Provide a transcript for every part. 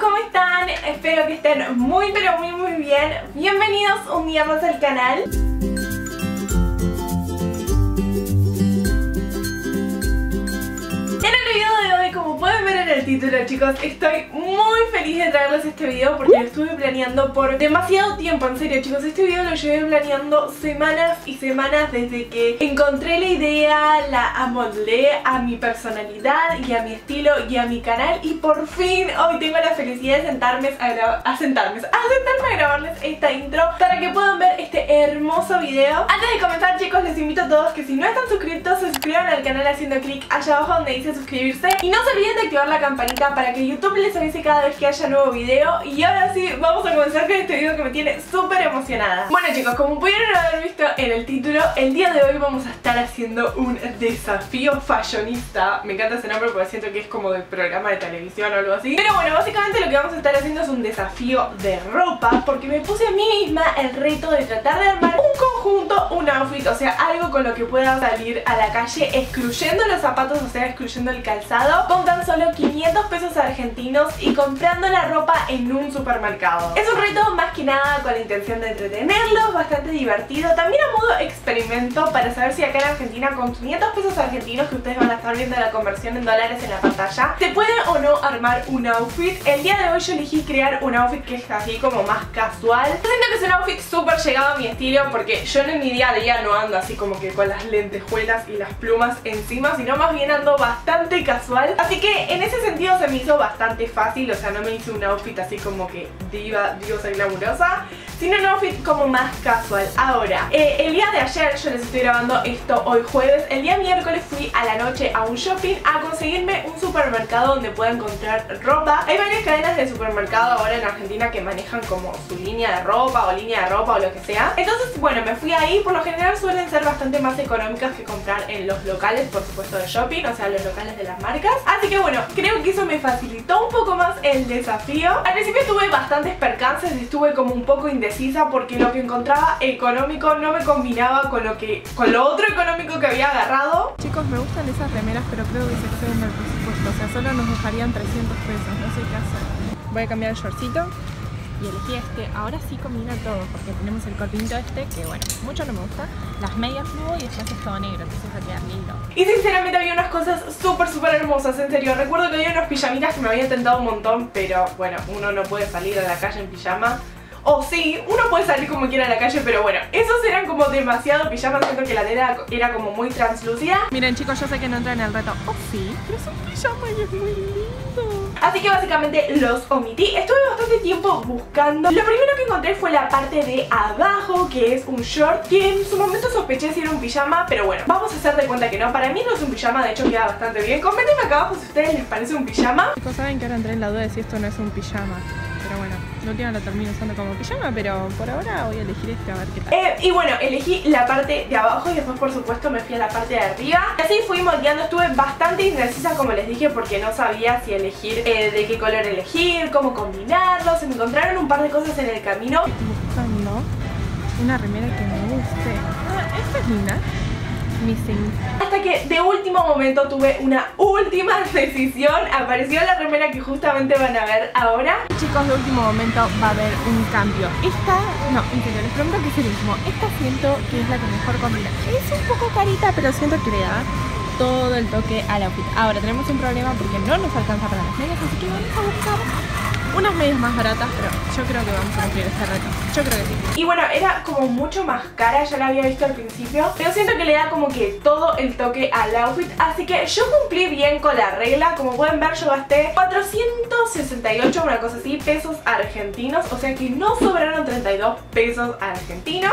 ¿cómo están? Espero que estén muy pero muy muy bien Bienvenidos un día más al canal En el video de título chicos, estoy muy feliz de traerles este video porque lo estuve planeando por demasiado tiempo, en serio chicos, este video lo llevé planeando semanas y semanas desde que encontré la idea, la amoldé a mi personalidad y a mi estilo y a mi canal y por fin hoy tengo la felicidad de sentarme a, a sentarme, a sentarme a grabarles esta intro para que puedan ver este hermoso video. Antes de comenzar chicos les invito a todos que si no están suscritos se suscriban al canal haciendo clic allá abajo donde dice suscribirse. Y no se olviden de activar la campanita para que YouTube les avise cada vez que haya nuevo video. Y ahora sí, vamos a comenzar con este video que me tiene súper emocionada. Bueno chicos, como pudieron haber visto en el título El día de hoy vamos a estar haciendo un desafío fashionista. Me encanta ese nombre porque siento que es como de programa de televisión o algo así. Pero bueno, básicamente lo que vamos a estar haciendo es un desafío de ropa Porque me puse a mí misma el reto de tratar de armar un conjunto, un outfit O sea, algo con lo que pueda salir a la calle excluyendo los zapatos, o sea, excluyendo el calzado Con tan solo 500 pesos argentinos y comprando la ropa en un supermercado. Es un reto más que nada con la intención de entretenerlos, bastante divertido, también a modo experimento para saber si acá en Argentina con 500 pesos argentinos que ustedes van a estar viendo la conversión en dólares en la pantalla, se puede o no armar un outfit. El día de hoy yo elegí crear un outfit que es así como más casual. Yo siento que es un outfit súper llegado a mi estilo porque yo en mi día a día no ando así como que con las lentejuelas y las plumas encima, sino más bien ando bastante casual. Así que en ese sentido se me hizo bastante fácil, o sea, no me hice un outfit así como que diva, diosa y glamurosa, sino un outfit como más casual. Ahora, eh, el día de ayer, yo les estoy grabando esto hoy jueves, el día miércoles fui a la noche a un shopping a conseguirme un supermercado donde pueda encontrar ropa. Hay varias cadenas de supermercado ahora en Argentina que manejan como su línea de ropa o línea de ropa o lo que sea. Entonces, bueno, me fui ahí, por lo general suelen ser bastante más económicas que comprar en los locales, por supuesto, de shopping, o sea, los locales de las marcas. Así que bueno, creo que eso me facilitó un poco más el desafío. Al principio tuve bastantes percances estuve como un poco indecisa porque lo que encontraba económico no me combinaba con lo que con lo otro económico que había agarrado. Chicos, me gustan esas remeras, pero creo que se exceden el presupuesto. O sea, solo nos dejarían 300 pesos, no sé qué hacer. Voy a cambiar el shortcito y elegí este. Ahora sí combina todo porque tenemos el cortito este que bueno, mucho no me gusta. Las medias no y después es todo negro, entonces va a quedar lindo. Y sinceramente había unas cosas súper súper hermosas, en serio. Recuerdo que había unos pijamitas que me habían tentado un montón, pero bueno, uno no puede salir a la calle en pijama. O sí, uno puede salir como quiera a la calle, pero bueno, esos eran como demasiado pijamas, siento que la tela era como muy translúcida. Miren chicos, yo sé que no entra en el reto. Oh sí, pero es un pijama y es muy lindo. Así que básicamente los omití. Estuve bastante tiempo buscando. Lo primero que encontré fue la parte de abajo Que es un short Que en su momento sospeché si era un pijama Pero bueno, vamos a hacer de cuenta que no. Para mí no es un pijama, de hecho queda bastante bien. Coméntenme acá abajo si a ustedes les parece un pijama. Chicos, saben que ahora entré en la duda de si esto no es un pijama Pero bueno la última lo termino usando como pijama, pero por ahora voy a elegir este a ver qué tal. Eh, y bueno, elegí la parte de abajo y después por supuesto me fui a la parte de arriba. Y así fui moldeando, estuve bastante indecisa como les dije porque no sabía si elegir, eh, de qué color elegir, cómo combinarlos. Se me encontraron un par de cosas en el camino. Estoy buscando una remera que me guste. Ah, esta es linda. Hasta que de último momento tuve una última decisión. Apareció la remera que justamente van a ver ahora. Chicos, de último momento va a haber un cambio. Esta, no, en les prometo que es el mismo. Esta siento que es la que mejor combina. Es un poco carita, pero siento que le da todo el toque al outfit. Ahora tenemos un problema porque no nos alcanza para las medias Así que vamos a buscar unas medias más baratas, pero yo creo que vamos a cumplir este reto. Yo creo que sí. Y bueno, era como mucho más cara, ya la había visto al principio, pero siento que le da como que todo el toque al outfit, así que yo cumplí bien con la regla. Como pueden ver, yo gasté 468, una cosa así, pesos argentinos, o sea que no sobraron 32 pesos argentinos.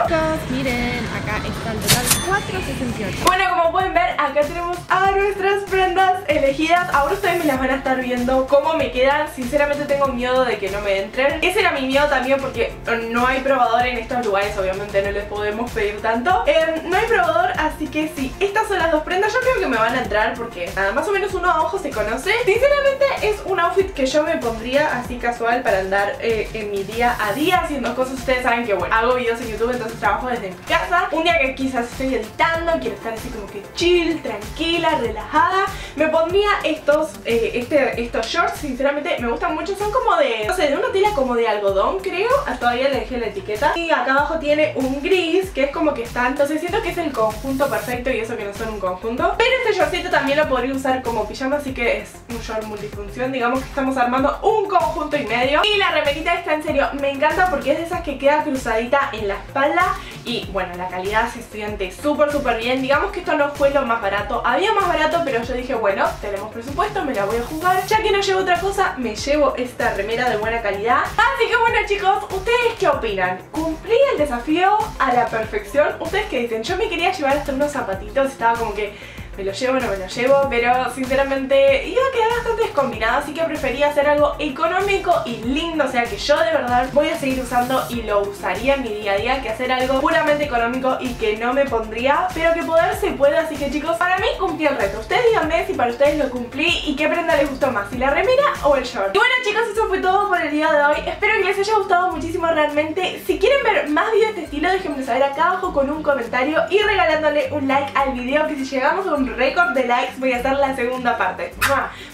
miren, acá está el total 468. Bueno, como pueden ver, acá tenemos a nuestras prendas elegidas. Ahora ustedes me las van a estar viendo cómo me quedan. Sinceramente tengo miedo de que no me entren. Ese era mi miedo también porque no hay probador en estos lugares, obviamente no les podemos pedir tanto. Em, no hay probador, así que sí, estas son las dos prendas. Yo creo que me van a entrar porque nada, más o menos uno a ojo se conoce. Sinceramente es un outfit que yo me pondría así casual para andar eh, en mi día a día haciendo cosas. Ustedes saben que bueno, hago videos en YouTube, entonces trabajo desde mi casa. Un día que quizás estoy editando, quiero estar así como que chill, tranquila, relajada. Me pondría estos, eh, este, estos shorts, sinceramente me gustan mucho. Son como de de, no sé, de una tela como de algodón, creo. Ah, todavía le dejé la etiqueta. Y acá abajo tiene un gris, que es como que está, entonces siento que es el conjunto perfecto y eso que no son un conjunto. Pero este shortcito también lo podría usar como pijama, así que es un short multifunción. Digamos que estamos armando un conjunto y medio. Y la remerita está en serio, me encanta porque es de esas que queda cruzadita en la espalda. Y bueno, la calidad se siente súper, súper bien. Digamos que esto no fue lo más barato. Había más barato, pero yo dije, bueno, tenemos presupuesto, me la voy a jugar. Ya que no llevo otra cosa, me llevo esta remera de buena calidad. Así que bueno chicos, ¿ustedes qué opinan? ¿Cumplí el desafío a la perfección? ¿Ustedes qué dicen? Yo me quería llevar hasta unos zapatitos, estaba como que me lo llevo, no me lo llevo, pero sinceramente iba a quedar bastante descombinado, así que prefería hacer algo económico y lindo, o sea que yo de verdad voy a seguir usando y lo usaría en mi día a día, que hacer algo puramente económico y que no me pondría, pero que poder se puede, así que chicos, para mí cumplí el reto. Ustedes díganme si para ustedes lo cumplí y qué prenda les gustó más, si la remera o el short. Y bueno chicos, eso fue todo por el día de hoy, espero que les haya gustado muchísimo realmente. Si quieren ver más videos de este estilo, déjenme saber acá abajo con un comentario y regalándole un like al video, que si llegamos a un récord de likes voy a hacer la segunda parte.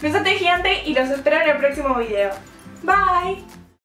Besote gigante y los espero en el próximo video. Bye.